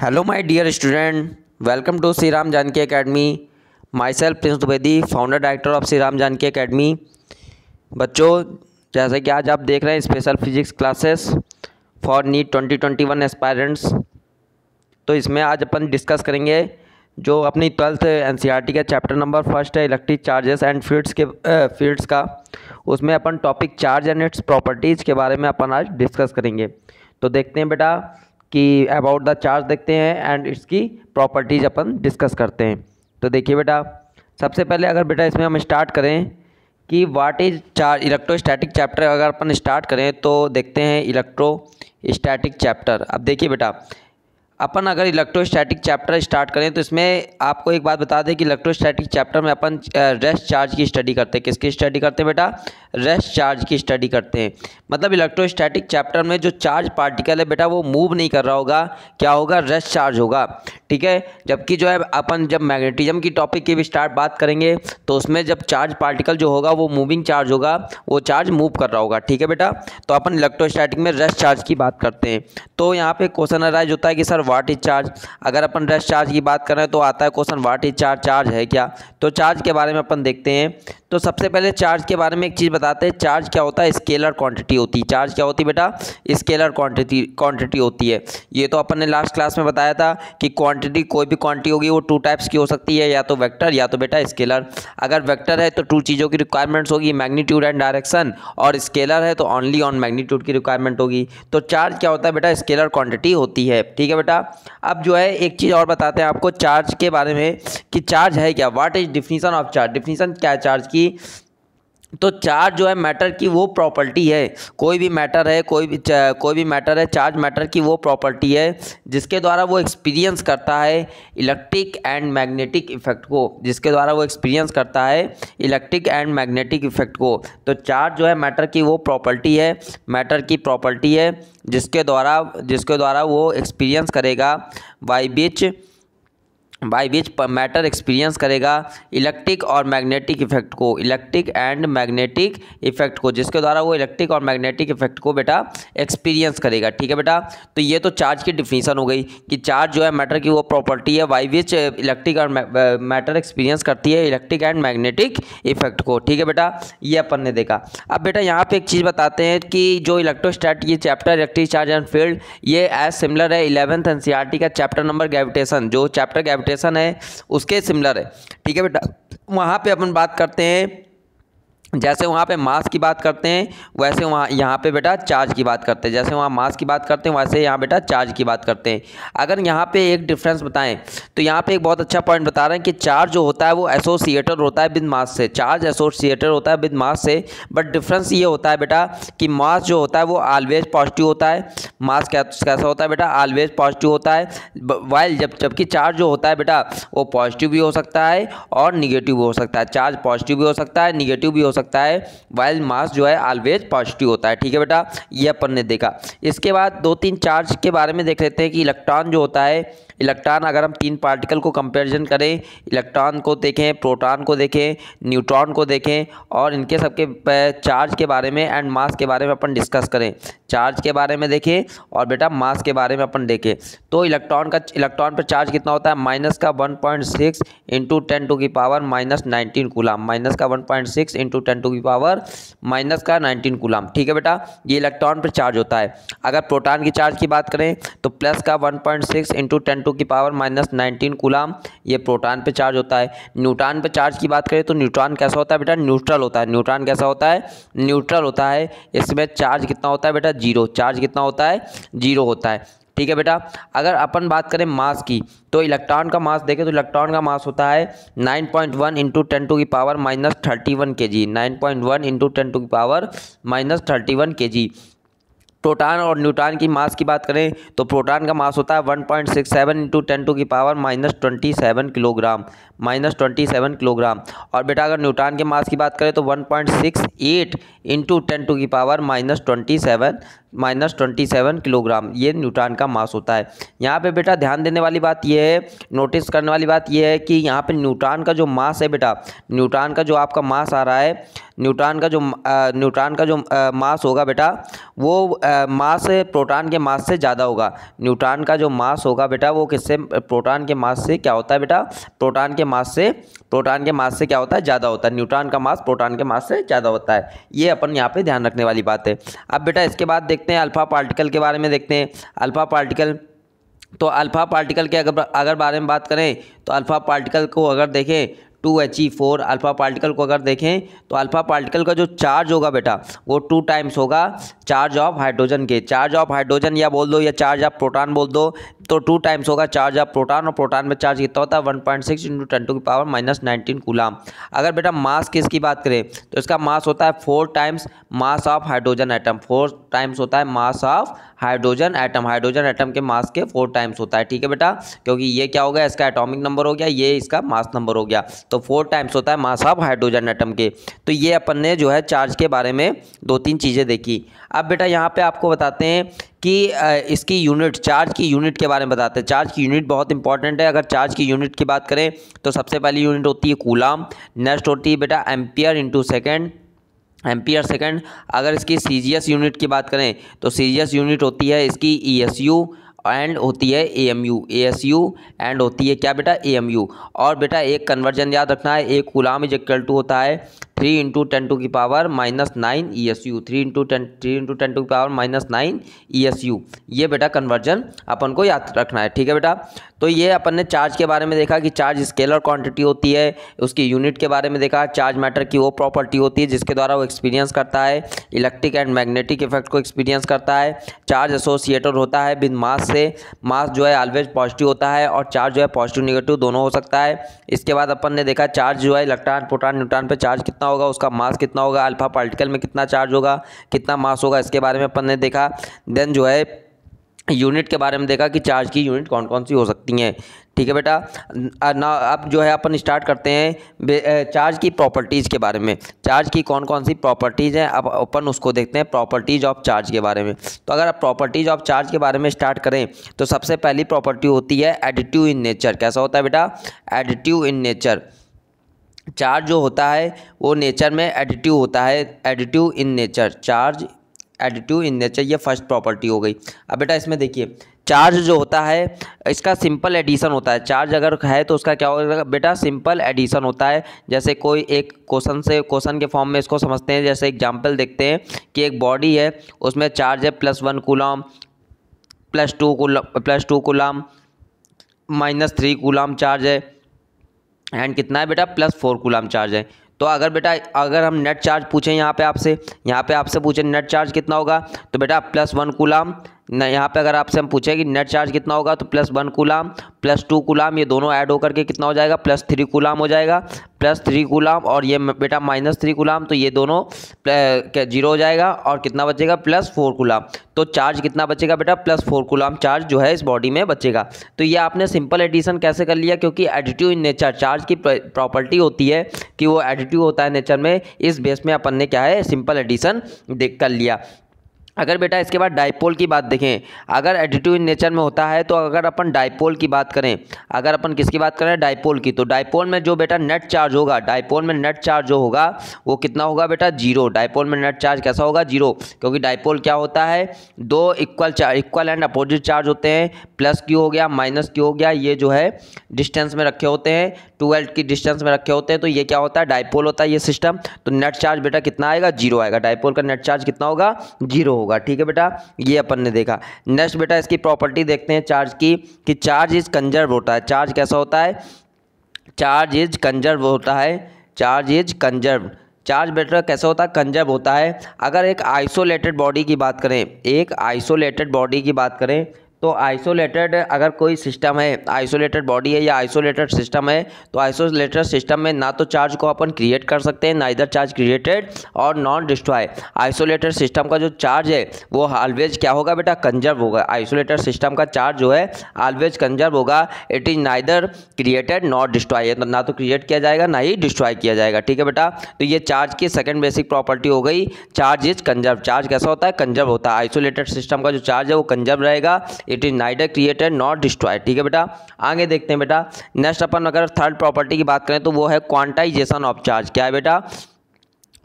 Hello my dear student welcome to Shri Ram Janki academy my self Prince Dwivedi founder director of Shri Ram Janki academy बच्चों, जैसे कि आज आप देख रहे हैं special physics classes for NEET 2021 aspirants तो इसमें आज अपन डिस्कस करेंगे जो अपनी ट्वेल्थ एन का चैप्टर नंबर फ़र्स्ट है इलेक्ट्रिक चार्जेस एंड फील्ड्स के फील्ड्स का। उसमें अपन topic charge and its properties के बारे में अपन आज डिस्कस करेंगे। तो देखते हैं बेटा कि अबाउट द चार्ज देखते हैं एंड इसकी प्रॉपर्टीज़ अपन डिस्कस करते हैं। तो देखिए बेटा, सबसे पहले अगर बेटा इसमें हम स्टार्ट करें कि what is charge electrostatic chapter अगर अपन स्टार्ट करें तो देखते हैं इलेक्ट्रोस्टैटिक चैप्टर अब देखिए बेटा, अपन अगर इलेक्ट्रोस्टैटिक चैप्टर स्टार्ट करें तो इसमें आपको एक बात बता दें कि इलेक्ट्रोस्टैटिक चैप्टर में अपन रेस्ट चार्ज की स्टडी करते हैं। किसकी स्टडी करते हैं बेटा? रेस्ट चार्ज की स्टडी करते हैं। मतलब इलेक्ट्रोस्टैटिक चैप्टर में जो चार्ज पार्टिकल है बेटा वो मूव नहीं कर रहा होगा। क्या होगा? रेस्ट चार्ज होगा। ठीक है? जबकि जो है, अपन जब मैग्नेटिज्म की टॉपिक की भी स्टार्ट बात करेंगे तो उसमें जब चार्ज पार्टिकल जो होगा, वो मूविंग चार्ज होगा, वो चार्ज मूव कर रहा होगा। ठीक है बेटा? तो अपन इलेक्ट्रोस्टैटिक में रेस्ट चार्ज की बात करते हैं। तो यहाँ पे क्वेश्चन अराइज होता है कि सर वाट इज़ चार्ज अगर अपन रेस्ट चार्ज की बात करें तो आता है question what is charge charge है क्या? तो चार्ज के बारे में अपन देखते हैं। तो सबसे पहले चार्ज के बारे में एक चीज़ बताते हैं, चार्ज क्या होता है? स्केलर क्वांटिटी होती है। चार्ज क्या होती है बेटा? स्केलर क्वांटिटी क्वांटिटी होती है। ये तो अपन ने लास्ट क्लास में बताया था कि क्वांटिटी कोई भी क्वांटिटी होगी, वो टू टाइप्स की हो सकती है, या तो वेक्टर या तो बेटा स्केलर अगर वैक्टर है तो टू चीज़ों की रिक्वायरमेंट्स होगी मैग्नीट्यूड एंड डायरेक्शन और स्केलर है तो ओनली ऑन मैग्नीट्यूड की रिक्वायरमेंट होगी। तो चार्ज क्या होता है बेटा? स्केलर क्वांटिटी होती है। ठीक है बेटा? अब जो है, एक चीज़ और बताते हैं आपको, चार्ज के बारे में कि चार्ज है क्या? What is definition of charge definition क्या है चार्ज की? तो चार्ज जो है मैटर की वो प्रॉपर्टी है। कोई भी मैटर है, कोई भी कोई भी मैटर है चार्ज मैटर की वो प्रॉपर्टी है, जिसके द्वारा वो एक्सपीरियंस करता है इलेक्ट्रिक एंड मैग्नेटिक इफ़ेक्ट को। जिसके द्वारा वो एक्सपीरियंस करता है इलेक्ट्रिक एंड मैग्नेटिक इफ़ेक्ट को। तो चार्ज जो है मैटर की वो प्रॉपर्टी है मैटर की प्रॉपर्टी है, जिसके द्वारा जिसके द्वारा वो एक्सपीरियंस करेगा। बाई बीच बाई विच मैटर एक्सपीरियंस करेगा इलेक्ट्रिक और मैग्नेटिक इफ़ेक्ट को। इलेक्ट्रिक एंड मैग्नेटिक इफ़ेक्ट को। जिसके द्वारा वो इलेक्ट्रिक और मैग्नेटिक इफ़ेक्ट को बेटा एक्सपीरियंस करेगा। ठीक है बेटा? तो ये तो चार्ज की डिफिनीसन हो गई कि चार्ज जो है मैटर की वो प्रॉपर्टी है बाई विच इलेक्ट्रिक और मैटर एक्सपीरियंस करती है इलेक्ट्रिक एंड मैग्नेटिक इफ़ेक्ट को। ठीक है बेटा? ये अपन ने देखा। अब बेटा यहाँ पर एक चीज़ बताते हैं कि जो इलेक्ट्रोस्टैट ये chapter electric charge and field ये एज सिमिलर है इलेवंथ एन का चैप्टर नंबर ग्रेविटेशन जो चैप्टर ग्रेविटेशन रोटेशन है उसके सिमिलर है। ठीक है बेटा? वहाँ पे अपन बात करते हैं। जैसे वहाँ पे मास की बात करते हैं, वैसे वहाँ, यहाँ पे बेटा चार्ज की बात करते हैं। जैसे वहाँ मास की बात करते हैं, वैसे यहाँ बेटा चार्ज की बात करते हैं। अगर यहाँ पे एक डिफरेंस बताएँ तो यहाँ पे एक बहुत अच्छा पॉइंट बता रहे हैं कि चार्ज जो होता है वो एसोसिएटर होता है विद मास से। चार्ज एसोसिएटर होता है विद मास से बट डिफरेंस ये होता है बेटा कि मास जो होता है वो ऑलवेज पॉजिटिव होता है। मास कैसा होता है बेटा? ऑलवेज पॉजिटिव होता है वाइल जब, जबकि चार्ज जो होता है बेटा, वो पॉजिटिव भी हो सकता है और निगेटिव भी हो सकता है। चार्ज पॉजिटिव भी हो सकता है निगेटिव भी हो सकता है। वाइल मास जो है ऑलवेज पॉजिटिव होता है। ठीक है बेटा? ये अपन ने देखा। इसके बाद दो तीन चार्ज के बारे में देख लेते हैं कि इलेक्ट्रॉन जो होता है इलेक्ट्रॉन अगर हम तीन पार्टिकल को कंपेरिजन करें, इलेक्ट्रॉन को देखें, प्रोटॉन को देखें, न्यूट्रॉन को देखें और इनके सबके चार्ज के बारे में एंड मास के बारे में अपन डिस्कस करें। चार्ज के बारे में देखें और बेटा मास के बारे में अपन देखें। तो इलेक्ट्रॉन का, इलेक्ट्रॉन पर चार्ज कितना होता है? माइनस का one point six into ten two की power minus nineteen coulomb minus का one point six into ten two की पावर माइनस का नाइनटीन कूलाम ठीक है बेटा? ये इलेक्ट्रॉन पर चार्ज होता है। अगर प्रोटॉन की चार्ज की बात करें तो प्लस का one point six into ten two की पावर माइनस नाइनटीन कूलाम ये प्रोटॉन पे चार्ज होता है। न्यूट्रॉन पे चार्ज की बात करें तो न्यूट्रॉन कैसा होता है बेटा? न्यूट्रल होता है। न्यूट्रॉन कैसा होता है? न्यूट्रल होता है। इसमें चार्ज कितना होता है बेटा? ज़ीरो चार्ज कितना होता है? ज़ीरो होता है। ठीक है बेटा? अगर अपन बात करें मास की तो इलेक्ट्रॉन का मास देखें तो इलेक्ट्रॉन का मास होता है 9.1 point one into ten two की power minus thirty one K G nine point one into ten two की power minus thirty one K G proton और न्यूट्रॉन की मास की बात करें तो प्रोटॉन का मास होता है 1.67 point six seven into ten two की power minus twenty seven kilogram. Minus twenty seven kilogram. और बेटा अगर न्यूट्रॉन के मास की बात करें तो one point six eight into ten two की power minus twenty seven minus twenty seven kilogram. ये न्यूट्रॉन का मास होता है। यहाँ पे बेटा ध्यान देने वाली बात यह है नोटिस करने वाली बात यह है कि यहाँ पे न्यूट्रॉन का जो मास है बेटा न्यूट्रॉन का जो आपका मास आ रहा है न्यूट्रॉन का जो न्यूट्रॉन का जो आ, मास होगा बेटा वो आ, मास प्रोटॉन के मास से ज़्यादा होगा। न्यूट्रॉन का जो मास होगा बेटा वो किससे प्रोटॉन के मास से क्या होता है बेटा प्रोटॉन के मास से प्रोटॉन के मास से क्या होता है? ज़्यादा होता है। न्यूट्रॉन का मास प्रोटॉन के मास से ज़्यादा होता है। ये अपन यहाँ पे ध्यान रखने वाली बात है। अब बेटा इसके बाद देखते हैं अल्फ़ा पार्टिकल के बारे में देखते हैं। अल्फ़ा पार्टिकल तो अल्फ़ा पार्टिकल के अगर अगर बारे में बात करें तो अल्फ़ा पार्टिकल को अगर देखें, two H E four, alpha particle को अगर देखें तो अल्फ़ा पार्टिकल का जो चार्ज होगा बेटा, वो टू टाइम्स होगा। चार्ज ऑफ़ हाइड्रोजन के, चार्ज ऑफ़ हाइड्रोजन या बोल दो या चार्ज ऑफ़ प्रोटॉन बोल दो तो टू टाइम्स होगा चार्ज ऑफ़ प्रोटॉन और प्रोटॉन में चार्ज कितना होता है? One point six into ten two की पावर माइनस नाइनटीन कूलाम अगर बेटा मास किसकी बात करें? तो इसका मास होता है four times mass of hydrogen item four times होता है mass of hydrogen item hydrogen atom के मास के फोर टाइम्स होता है, ठीक है बेटा? क्योंकि ये क्या हो गया? इसका एटॉमिक नंबर हो गया, ये इसका मास नंबर हो गया। तो फोर टाइम्स होता है मास ऑफ़ हाइड्रोजन एटम के। तो ये अपन ने जो है चार्ज के बारे में दो तीन चीज़ें देखी। अब बेटा यहाँ पे आपको बताते हैं कि इसकी यूनिट चार्ज की यूनिट के बारे में बताते हैं। चार्ज की यूनिट बहुत इंपॉर्टेंट है। अगर चार्ज की यूनिट की बात करें तो सबसे पहली यूनिट होती है कूलाम नेक्स्ट होती है बेटा ampere into second ampere second अगर इसकी सीजीएस यूनिट की बात करें तो सीजीएस यूनिट होती है इसकी ई एस यू एंड होती है A M U A S U and होती है क्या बेटा ए एम यू और बेटा एक कन्वर्जन याद रखना है, एक गुलाम इज़ इक्वल टू होता है थ्री इंटू टेन टू की power minus nine E S U three into ten, three into ten two की power minus nine E S U ये बेटा कन्वर्जन अपन को याद रखना है, ठीक है बेटा? तो ये अपन ने चार्ज के बारे में देखा कि चार्ज स्केलर क्वांटिटी होती है, उसकी यूनिट के बारे में देखा चार्ज मैटर की वो प्रॉपर्टी होती है, जिसके द्वारा वो एक्सपीरियंस करता है इलेक्ट्रिक एंड मैग्नेटिक इफ़ेक्ट को एक्सपीरियंस करता है चार्ज एसोसिएटर होता है बिन मास से मास जो है ऑलवेज पॉजिटिव होता है और चार्ज जो है पॉजिटिव निगेटिव दोनों हो सकता है। इसके बाद अपन ने देखा चार्ज जो है इलेक्ट्रॉन प्रोटॉन न्यूट्रॉन पर चार्ज कितना होगा, उसका मास कितना होगा, अल्फ़ा पार्टिकल में कितना चार्ज होगा, कितना मास होगा, इसके बारे में अपन ने देखा। देन जो है यूनिट के बारे में देखा कि चार्ज की यूनिट कौन कौन सी हो सकती हैं। ठीक है बेटा? ना, अब जो है अपन स्टार्ट करते हैं चार्ज की प्रॉपर्टीज़ के बारे में। चार्ज की कौन कौन सी प्रॉपर्टीज़ हैं, अब अपन उसको देखते हैं प्रॉपर्टीज़ ऑफ़ चार्ज के बारे में। तो अगर आप प्रॉपर्टीज़ ऑफ़ चार्ज के बारे में स्टार्ट करें तो सबसे पहली प्रॉपर्टी होती है एडिटिव इन नेचर कैसा होता है बेटा? एडिटिव इन नेचर चार्ज जो होता है, वो नेचर में एडिटिव होता है, additive in nature, charge additive in nature, ये फ़र्स्ट प्रॉपर्टी हो गई। अब बेटा इसमें देखिए, चार्ज जो होता है, इसका सिंपल एडिशन होता है। चार्ज अगर है तो उसका क्या होगा बेटा, सिंपल एडिशन होता है। जैसे कोई एक क्वेश्चन से, क्वेश्चन के फॉर्म में इसको समझते हैं, जैसे एग्जांपल देखते हैं कि एक बॉडी है, उसमें चार्ज है plus one coulomb, plus two coulomb, plus two coulomb, minus three coulomb charge है। एंड कितना है बेटा? प्लस फोर कूलाम चार्ज है। तो अगर बेटा, अगर हम नेट चार्ज पूछें यहाँ पे आपसे, यहाँ पे आपसे पूछें नेट चार्ज कितना होगा? तो बेटा प्लस वन कूलाम न, यहाँ पे अगर आपसे हम पूछें कि नेट चार्ज कितना होगा तो plus one coulomb plus two coulomb ये दोनों ऐड होकर के कितना हो जाएगा? प्लस थ्री कूलाम हो जाएगा। प्लस थ्री कूलाम और ये बेटा माइनस थ्री कूलाम तो ये दोनों ज़ीरो हो जाएगा और कितना बचेगा? प्लस फोर कूलाम तो चार्ज कितना बचेगा बेटा? प्लस फोर कूलाम चार्ज जो है इस बॉडी में बचेगा। तो ये आपने सिंपल एडिशन कैसे कर लिया? क्योंकि एडिटिव इन नेचर चार्ज की प्रॉपर्टी होती है कि वो एडिटिव होता है नेचर में। इस बेस में अपन ने क्या है? सिंपल एडिशन देख, कर लिया। अगर बेटा इसके बाद डाइपोल की बात देखें, अगर एडिटिव इन नेचर में होता है तो अगर अपन डाइपोल की बात करें, अगर अपन किसकी बात करें डाइपोल की तो डाइपोल में जो बेटा नेट चार्ज होगा डाइपोल में नेट चार्ज जो होगा, वो कितना होगा बेटा? ज़ीरो डाइपोल में नेट चार्ज कैसा होगा? ज़ीरो क्योंकि डाइपोल क्या होता है? दो equal charge equal and opposite charge होते हैं प्लस क्यू हो गया माइनस क्यू हो गया, ये जो है डिस्टेंस में रखे होते हैं ट्वेल्व की डिस्टेंस में रखे होते हैं तो ये क्या होता है? डाइपोल होता है ये सिस्टम तो नेट चार्ज बेटा कितना आएगा? ज़ीरो आएगा. डाइपोल का नेट चार्ज कितना होगा? ज़ीरो होगा. ठीक है बेटा, ये अपन ने देखा। नेक्स्ट बेटा, इसकी प्रॉपर्टी देखते हैं चार्ज की, कि चार्ज इज़ कंजर्व होता है। चार्ज कैसा होता है? चार्ज इज़ कंजर्व होता है। चार्ज इज़ कंजर्व चार्ज बेटा कैसा होता है? कंजर्व होता है। अगर एक आइसोलेटेड बॉडी की बात करें, एक आइसोलेटेड बॉडी की बात करें तो आइसोलेटेड अगर कोई सिस्टम है आइसोलेटेड बॉडी है या आइसोलेटेड सिस्टम है तो आइसोलेटेड सिस्टम में ना तो चार्ज को अपन क्रिएट कर सकते हैं, ना इधर चार्ज क्रिएटेड और नॉन डिस्ट्रॉय आइसोलेटेड सिस्टम का जो चार्ज है, वो ऑलवेज क्या होगा बेटा? कंजर्व होगा. आइसोलेटेड सिस्टम का चार्ज जो है ऑलवेज कंजर्व होगा. It is neither created not destroy ना तो क्रिएट किया जाएगा, ना ही डिस्ट्रॉय किया जाएगा. ठीक है बेटा? तो ये चार्ज की सेकेंड बेसिक प्रॉपर्टी हो गई. चार्ज इज़ कंजर्व चार्ज कैसा होता है? कंजर्व होता है. आइसोलेटेड सिस्टम का जो चार्ज है, वो कंजर्व रहेगा. It is neither created not destroy ठीक है बेटा? आगे देखते हैं बेटा। नेक्स्ट अपन अगर थर्ड प्रॉपर्टी की बात करें तो वो है क्वांटाइजेशन ऑफ़ चार्ज क्या है बेटा?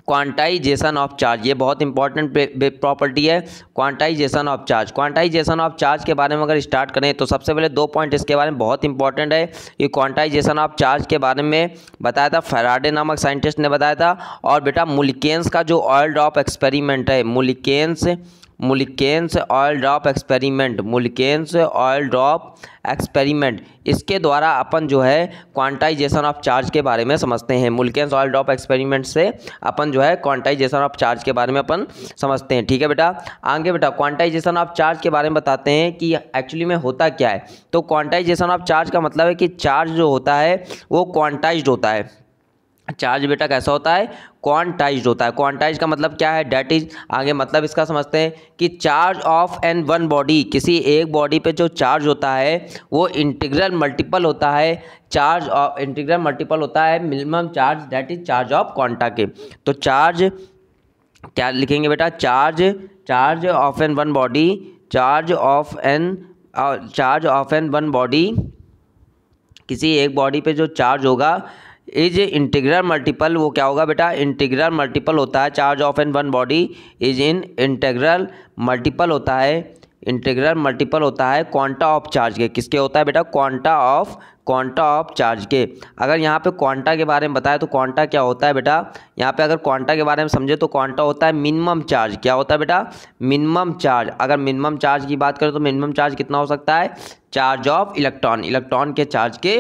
क्वांटाइजेशन ऑफ़ चार्ज ये बहुत इंपॉर्टेंट प्रॉपर्टी है। Quantization of charge quantization of charge के बारे में अगर स्टार्ट करें तो सबसे पहले दो पॉइंट इसके बारे में बहुत इंपॉर्टेंट है। ये क्वांटाइजेशन ऑफ़ चार्ज के बारे में बताया था फेराडे नामक साइंटिस्ट ने बताया था। और बेटा मुलिकेंस का जो ऑयल ड्रॉप एक्सपेरिमेंट है Millikan's Millikan's oil drop experiment Millikan's oil drop experiment इसके द्वारा अपन जो है क्वांटाइजेशन ऑफ़ चार्ज के बारे में समझते हैं। मुल्केंस ऑयल ड्रॉप एक्सपेरिमेंट से अपन जो है क्वांटाइजेशन ऑफ़ चार्ज के बारे में अपन समझते हैं। ठीक है बेटा? आगे बेटा क्वांटाइजेशन ऑफ़ चार्ज के बारे में बताते हैं कि एक्चुअली में होता क्या है। तो क्वांटाइजेशन ऑफ़ चार्ज का मतलब है कि चार्ज जो होता है, वो क्वांटाइज होता है। चार्ज बेटा कैसा होता है? क्वांटाइज होता है। क्वांटाइज का मतलब क्या है? डेट इज़ आगे मतलब इसका समझते हैं कि charge of an one body किसी एक बॉडी पे जो चार्ज होता है, वो इंटीग्रल मल्टीपल होता है। चार्ज ऑफ़ इंटीग्रल मल्टीपल होता है minimum charge that is charge of quanta के। तो चार्ज क्या लिखेंगे बेटा? Charge charge of an one body charge of an charge of an one body किसी एक बॉडी पे जो चार्ज होगा इज़ इंटीग्रल मल्टीपल, वो क्या होगा बेटा? इंटीग्रल मल्टीपल होता है, charge of an one body is in integral multiple होता है, इंटीग्रल मल्टीपल होता है क्वांटा ऑफ़ चार्ज के। किसके होता है बेटा? Quanta of quanta of charge के। अगर यहाँ पे क्वांटा के बारे में बताया तो क्वांटा क्या होता है बेटा? यहाँ पे अगर क्वांटा के बारे में समझे तो क्वांटा होता है मिनिमम चार्ज। क्या होता है बेटा? Minimum charge. अगर मिनिमम चार्ज की बात करें तो मिनिमम चार्ज कितना हो सकता है? Charge of electron. इलेक्ट्रॉन के चार्ज के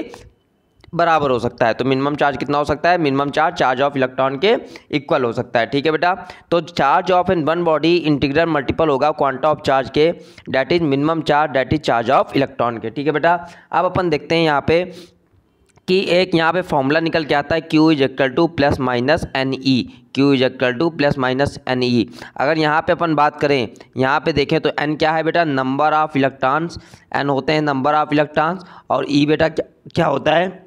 बराबर हो सकता है। तो मिनिमम चार्ज कितना हो सकता है? Minimum charge charge of electron के इक्वल हो सकता है। ठीक है बेटा? तो charge of in one body integral multiple होगा क्वांटा ऑफ़ चार्ज के। That is minimum charge that is charge of electron के। ठीक है बेटा? अब अपन देखते हैं यहाँ पे कि एक यहाँ पे फॉर्मूला निकल के आता है। Q is equal to plus minus n e Q is equal to plus minus n e अगर यहाँ पे अपन बात करें, यहाँ पे देखें तो एन क्या है बेटा? नंबर ऑफ़ इलेक्ट्रॉन्स एन होते हैं नंबर ऑफ़ इलेक्ट्रॉन्स और ई e बेटा क्या क्या होता है?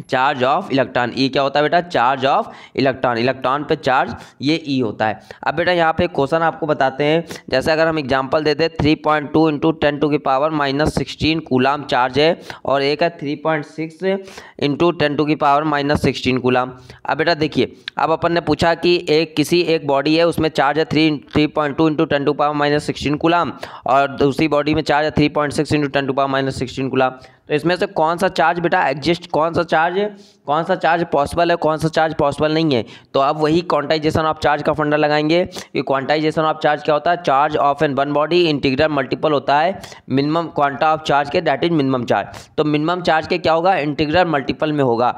चार्ज ऑफ़ इलेक्ट्रॉन ई क्या होता है बेटा? Charge of electron. इलेक्ट्रॉन पे चार्ज, ये ई e होता है। अब बेटा यहाँ पे क्वेश्चन आपको बताते हैं, जैसे अगर हम एग्जांपल देते हैं three point two into ten to की power minus sixteen coulomb charge है, और एक है three point six into ten to की पावर माइनस सिक्सटीन कूलाम अब बेटा देखिए, अब अपन ने पूछा कि एक, किसी एक बॉडी है, उसमें चार्ज है three three point two into ten to power minus sixteen coulomb और दूसरी बॉडी में चार्ज है three point six into ten to power minus sixteen coulomb तो इसमें से कौन सा चार्ज बेटा एग्जिस्ट, कौन सा चार्ज, कौन सा चार्ज पॉसिबल है, कौन सा चार्ज पॉसिबल नहीं है? तो अब वही क्वांटाइजेशन ऑफ़ चार्ज का फंडा लगाएँगे। कि क्वांटाइजेशन ऑफ़ चार्ज क्या होता है? Charge of an one body integral multiple होता है मिनिमम क्वांटा ऑफ़ चार्ज के, दैट इज़ मिनिमम चार्ज। तो मिनिमम चार्ज के क्या होगा? इंटीग्रल मल्टीपल में होगा।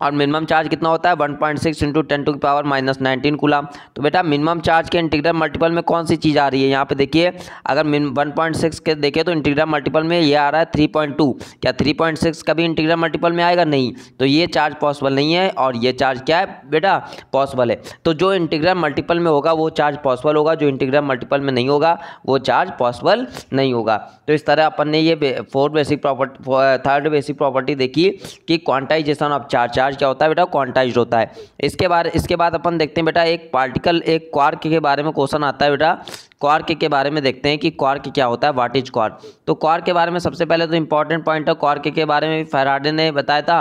और मिनिमम चार्ज कितना होता है? One point six into ten to की पावर माइनस नाइनटीन कुलाम तो बेटा मिनिमम चार्ज के इंटीग्रल मल्टीपल में कौन सी चीज़ आ रही है? यहाँ पे देखिए, अगर वन पॉइंट सिक्स के देखें तो इंटीग्रल मल्टीपल में ये आ रहा है थ्री पॉइंट टू क्या थ्री पॉइंट सिक्स का भी इंटीग्रल मल्टीपल में आएगा? नहीं। तो ये चार्ज पॉसिबल नहीं है और ये चार्ज क्या है बेटा? पॉसिबल है। तो जो इंटीग्रल मल्टीपल में होगा, वो चार्ज पॉसिबल होगा। जो इंटीग्रल मल्टीपल में नहीं होगा, वो चार्ज पॉसिबल नहीं होगा। तो इस तरह अपन ने ये fourth basic property third basic property देखी कि क्वांटाइजेशन ऑफ़ चार्ज चार्ज क्या होता है बेटा? क्वांटाइज होता है। इसके बाद इसके बाद अपन देखते हैं बेटा, एक पार्टिकल एक क्वार्क के बारे में क्वेश्चन आता है बेटा। क्वार्क के बारे में देखते हैं कि क्वार्क क्या होता है वाट इज़ क्वार्क तो क्वार्क के बारे में सबसे पहले तो इंपॉर्टेंट पॉइंट है क्वार्क के बारे में फेराडे ने बताया था।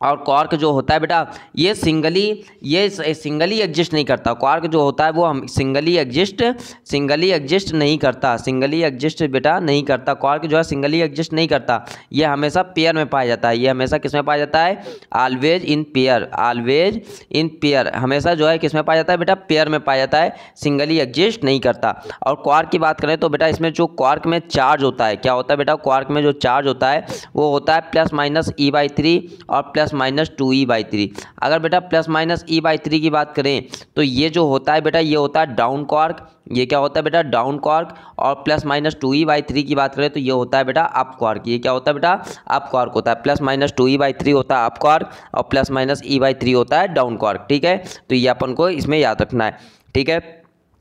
और क्वार्क जो होता है बेटा, ये सिंगली ये सिंगली एग्जिस्ट नहीं करता। क्वार्क जो होता है वो हम सिंगली एग्जिस्ट सिंगली एग्जिस्ट नहीं करता। सिंगली एग्जिस्ट बेटा नहीं करता। क्वार्क जो है सिंगली एग्जिस्ट नहीं करता। ये हमेशा पेयर में पाया जाता है। ये हमेशा किसमें पाया जाता है? Always in pair always in pair हमेशा जो है किसमें पाया जाता है बेटा? पेयर में पाया जाता है। सिंगली एग्जिस्ट नहीं करता। और क्वार्क की बात करें तो बेटा इसमें जो क्वार्क में चार्ज होता है, क्या होता है बेटा? क्वार्क में जो चार्ज होता है, वो होता है plus minus e by three और plus plus minus two e by three अगर बेटा plus minus e by three की बात करें तो ये जो होता है बेटा, ये होता है डाउन कॉर्क ये क्या होता है बेटा डाउन कॉर्क और plus minus two e by three की बात करें तो ये होता है बेटा अप कॉर्क ये क्या होता है बेटा अप कॉर्क होता है। Plus minus two e by three होता है अप कॉर्क और plus minus e by three होता है डाउन क्वार्क ठीक है? तो ये अपन को इसमें याद रखना है। ठीक है?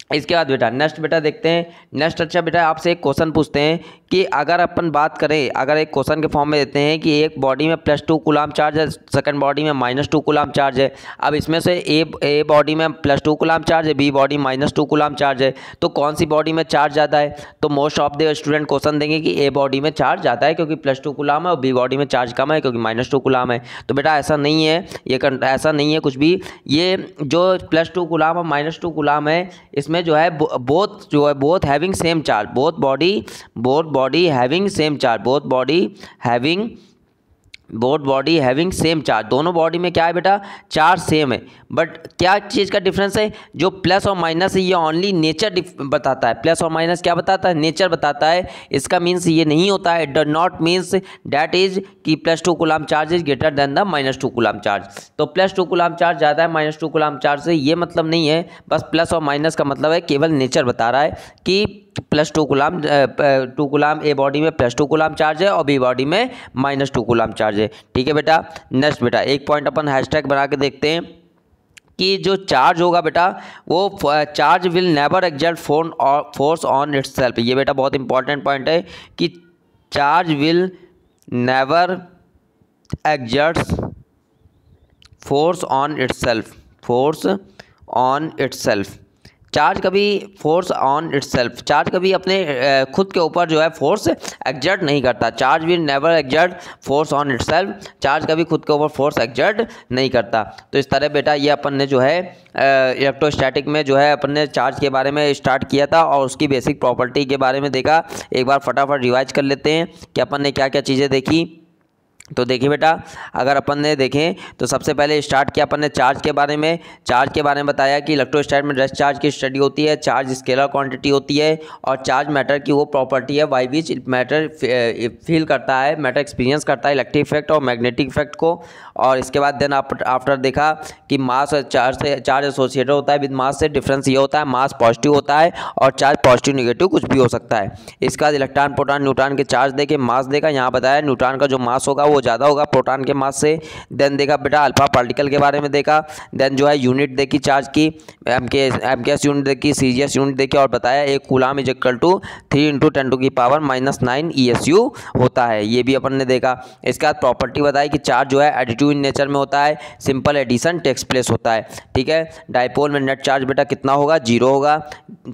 इसके बाद बेटा नेक्स्ट बेटा देखते हैं। नेक्स्ट अच्छा बेटा, आपसे एक क्वेश्चन पूछते हैं कि अगर अपन बात करें, अगर एक क्वेश्चन के फॉर्म में देते हैं कि एक बॉडी में प्लस टू गुलाम चार्ज है सेकंड बॉडी में माइनस टू गुलाम चार्ज है। अब इसमें से ए ए बॉडी में प्लस टू गुलाम चार्ज है B body minus two coulomb charge है। तो कौन सी बॉडी में चार्ज ज़्यादा है? तो most of the student question देंगे कि ए बॉडी में चार्ज ज़्यादा है क्योंकि प्लस टू गुलाम है और बी बॉडी में चार्ज कम है क्योंकि माइनस टू गुलाम है। तो बेटा ऐसा नहीं है, ये ऐसा नहीं है कुछ भी। ये जो प्लस टू गुलाम और माइनस टू गुलाम है, इसमें जो है बोथ जो है both having same charge both body both body having same charge both body having both body having same charge दोनों बॉडी में क्या है बेटा? चार्ज सेम है. बट क्या चीज़ का डिफरेंस है? जो प्लस और माइनस है, ये ओनली नेचर बताता है. प्लस और माइनस क्या बताता है? नेचर बताता है. इसका मीन्स ये नहीं होता है. डर नॉट मीन्स डैट इज़ कि plus two coulomb charge is greater than the minus two coulomb charge तो प्लस टू गुलाम चार्ज ज़्यादा है माइनस टू गुलाम चार्ज से ये मतलब नहीं है. बस प्लस और माइनस का मतलब है केवल नेचर बता रहा है कि plus two coulomb two coulomb A body में प्लस टू गुलाम चार्ज है और बी बॉडी में माइनस टू गुलाम चार्ज है ठीक है बेटा? नेक्स्ट बेटा, एक पॉइंट अपन हैशटैग बना के देखते हैं कि जो चार्ज होगा बेटा, वो चार्ज विल नेवर एग्जर्ट फ़ोन और फोर्स ऑन इट्स सेल्फ ये बेटा बहुत इंपॉर्टेंट पॉइंट है कि charge will never exerts force on itself force on itself charge कभी फोर्स ऑन इट्स चार्ज कभी अपने खुद के ऊपर जो है फोर्स एग्जर्ट नहीं करता। Charge will never exert, force on itself कभी खुद के ऊपर फोर्स एग्जर्ट नहीं करता। तो इस तरह बेटा ये अपन ने जो है इलेक्ट्रोस्टैटिक में जो है अपन ने चार्ज के बारे में स्टार्ट किया था और उसकी बेसिक प्रॉपर्टी के बारे में देखा। एक बार फटाफट रिवाइज कर लेते हैं कि अपन ने क्या क्या चीज़ें देखी। तो देखिए बेटा, अगर अपन ने देखें तो सबसे पहले स्टार्ट किया अपन ने चार्ज के बारे में। चार्ज के बारे में बताया कि इलेक्ट्रोस्टैट में रेस्ट चार्ज की स्टडी होती है चार्ज स्केलर क्वांटिटी होती है, और चार्ज मैटर की वो प्रॉपर्टी है वाई विच मैटर फील करता है मैटर एक्सपीरियंस करता है इलेक्ट्रिक इफ़ेक्ट और मैग्नेटिक इफ़ेक्ट को। और इसके बाद देन आफ्टर देखा कि मास और चार्ज से चार्ज एसोसिएटेड होता है विद मास से डिफरेंस ये होता है मास पॉजिटिव होता है और चार्ज पॉजिटिव निगेटिव कुछ भी हो सकता है। इसके बाद इलेक्ट्रॉन प्रोटॉन न्यूट्रॉन के चार्ज देखे मास देखा, यहाँ बताया न्यूट्रॉन का जो मास होगा वो ज़्यादा होगा प्रोटॉन के मास से। देन देखा, बेटा अल्फ़ा पार्टिकल के बारे में देखा। देन जो है यूनिट देखी चार्ज की एम के एम के एस यूनिट देखी सी जी एस यूनिट देखी और बताया एक coulomb is equal to three into ten to की power minus nine E S U होता है। ये भी अपन ने देखा। इसके बाद प्रॉपर्टी बताई कि चार्ज जो है एडिटिव इन नेचर में होता है सिंपल एडिशन टेक्स प्लेस होता है, ठीक है? डाइपोल में नेट चार्ज बेटा कितना होगा? ज़ीरो होगा,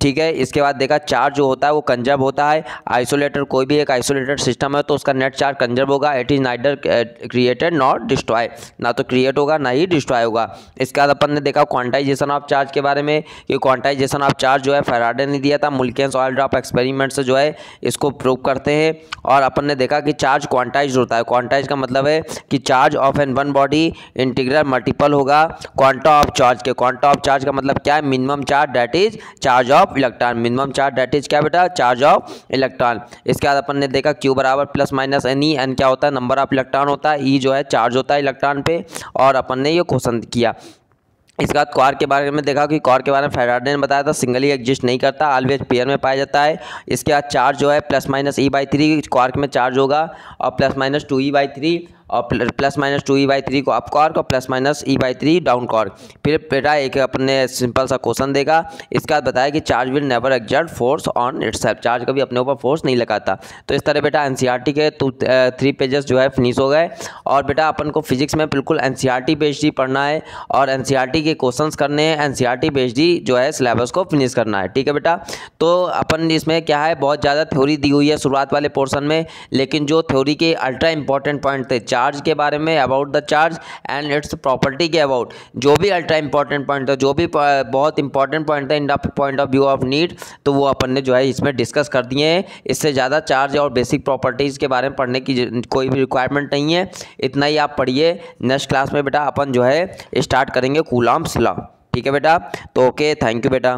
ठीक है? इसके बाद देखा चार्ज जो होता है वो कंजर्व होता है आइसोलेटर कोई भी एक आइसोलेटेड सिस्टम है तो उसका नेट चार्ज कंजर्व होगा it is neither created not destroy ना तो क्रिएट होगा, ना ही डिस्ट्रॉय होगा। इसके बाद अपन ने देखा क्वांटाइजेशन ऑफ़ चार्ज के बारे में, कि क्वांटाइजेशन ऑफ़ चार्ज जो है फेराडे ने दिया था मुल्कियंस ऑयल ड्रॉप एक्सपेरिमेंट से जो है, इसको प्रूव करते हैं, और अपन ने देखा कि चार्ज क्वांटाइज होता है। क्वांटाइज का मतलब है कि charge of N one body integral multiple होगा। क्वांटा ऑफ़ चार्ज के क्वांटा ऑफ़ चार्ज का मतलब क्या है? Minimum charge that is charge of electron minimum charge that is क्या बेटा? चार्ज ऑफ़ इलेक्ट्रॉन इसके बाद अपन ने देखा क्यू बराबर plus minus n e n क्या होता है? नंबर ऑफ़ इलेक्ट्रॉन होता है। ई e जो है चार्ज होता है इलेक्ट्रॉन पे। और अपन ने ये क्वेश्चन किया। इसके बाद क्वार के बारे में देखा कि क्वार के बारे में फेराडे ने बताया था सिंगली एग्जिस्ट नहीं करता ऑलवेज पेयर में पाया जाता है। इसके बाद चार्ज जो है plus minus e by three quark में चार्ज होगा। और plus minus two e by three और plus minus two e by three को अप कॉर्क और plus minus e by three down quark फिर बेटा एक अपने सिंपल सा क्वेश्चन देगा। इसके बाद बताया कि charge will never exert force on its charge कभी अपने ऊपर फोर्स नहीं लगाता। तो इस तरह बेटा एन के टू थ्री पेजेस जो है फिनिश हो गए। और बेटा अपन को फिजिक्स में बिल्कुल एन सी ही पढ़ना है। और एन के क्वेश्चन करने हैं। एन सी ही जो है सिलेबस को फिनिश करना है। ठीक है बेटा? तो अपन इसमें क्या है? बहुत ज़्यादा थ्योरी दी हुई है शुरुआत वाले पोर्सन में। लेकिन जो थ्योरी के अल्ट्रा इंपॉर्टेंट पॉइंट थे चार्ज के बारे में about the charge and its property के अबाउट जो भी अल्ट्रा इंपॉर्टेंट पॉइंट था जो भी बहुत इंपॉर्टेंट पॉइंट था in point of view of need तो वो अपन ने जो है इसमें डिस्कस कर दिए हैं। इससे ज़्यादा चार्ज और बेसिक प्रॉपर्टीज़ के बारे में पढ़ने की कोई भी रिक्वायरमेंट नहीं है। इतना ही आप पढ़िए। नेक्स्ट क्लास में बेटा अपन जो है स्टार्ट करेंगे कूलाम सिला ठीक है बेटा? तो ओके थैंक यू बेटा।